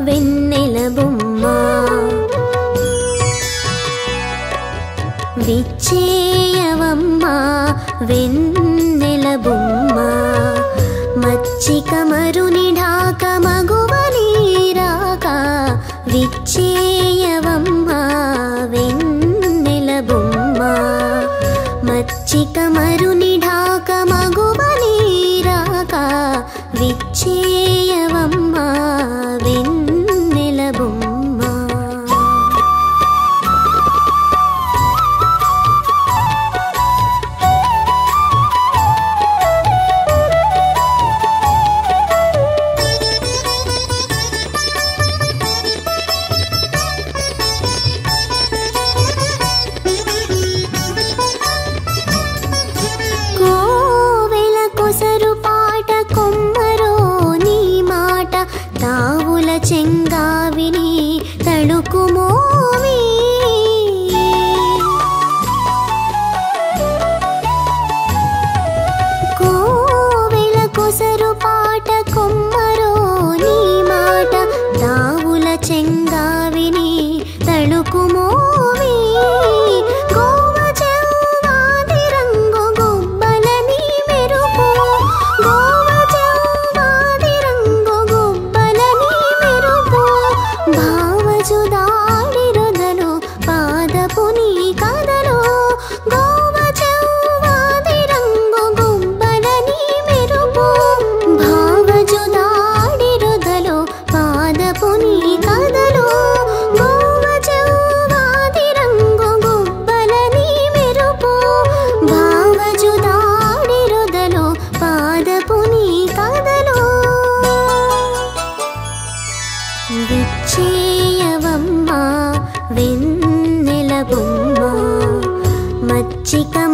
వెన్నెల బొమ్మ. విచ్చేయవమ్మా వెన్నెల బొమ్మ. మచ్చిక మరుని మరునిఢాక మగువనీరాక విచ్చేయవమ్మ. చెంగావిని తళుకుమో jika